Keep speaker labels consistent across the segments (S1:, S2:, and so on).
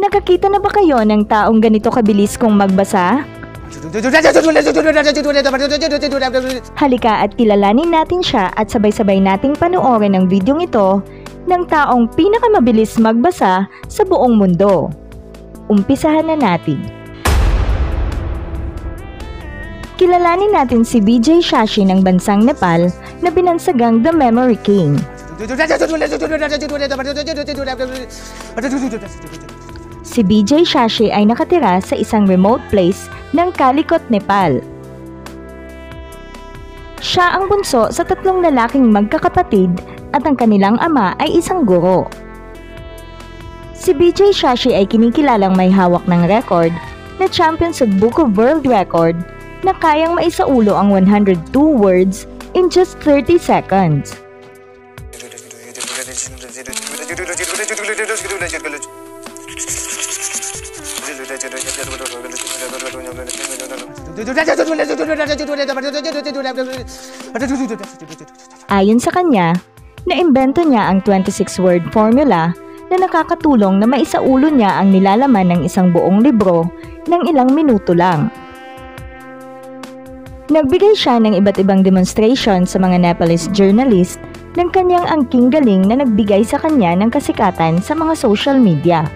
S1: Nakakita na ba kayo ng taong ganito kabilis kung magbasa? Halika at kilalanin natin siya at sabay-sabay nating panoorin ang videong ito ng taong pinakamabilis magbasa sa buong mundo. Umpisahan na natin. Kilalanin natin si BJ Shashi ng bansang Nepal na binansagang The Memory King. Si BJ Shashi ay nakatira sa isang remote place ng Kalikot, Nepal. Siya ang bunso sa tatlong lalaking magkakapatid at ang kanilang ama ay isang guro. Si BJ Shashi ay kinikilalang may hawak ng record na champion sa Book of World Record na kayang maisaulo ang 102 words in just 30 seconds. Ayon sa kanya, naimbento niya ang 26-word formula na nakakatulong na maisaulo niya ang nilalaman ng isang buong libro ng ilang minuto lang. Nagbigay siya ng iba't ibang demonstration sa mga Nepalese journalist ng kanyang angking galing na nagbigay sa kanya ng kasikatan sa mga social media.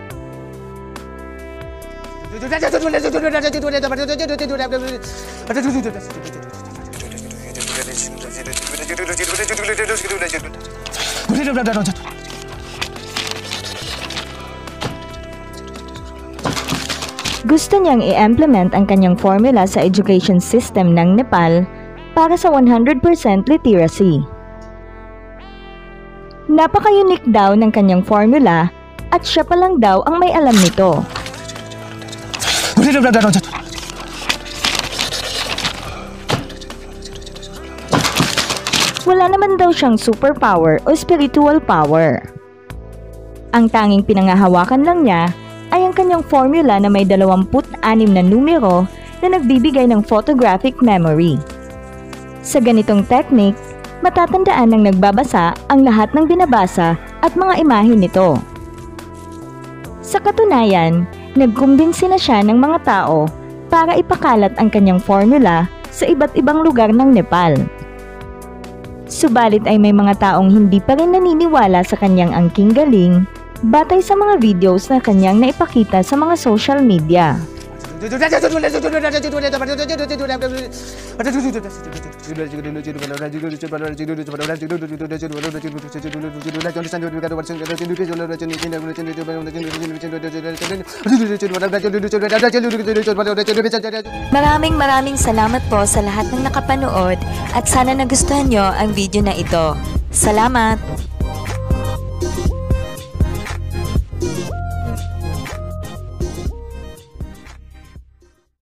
S1: Gusto niyang i-implement ang kanyang formula sa education system ng Nepal para sa 100% literacy. Napaka-unique daw ng kanyang formula at siya pa lang daw ang may alam nito. Wala naman daw siyang superpower o spiritual power. Ang tanging pinangahawakan lang niya ay ang kanyang formula na may 26 na numero na nagbibigay ng photographic memory. Sa ganitong technique, matatandaan ng nagbabasa ang lahat ng binabasa at mga imahe nito. Sa katunayan, nagkumbinsi na siya ng mga tao para ipakalat ang kanyang formula sa iba't ibang lugar ng Nepal. Subalit ay may mga taong hindi pa rin naniniwala sa kanyang angking galing batay sa mga videos na kanyang naipakita sa mga social media. Maraming maraming salamat po sa lahat ng nakapanood at sana nagustuhan nyo ang video na ito. Salamat!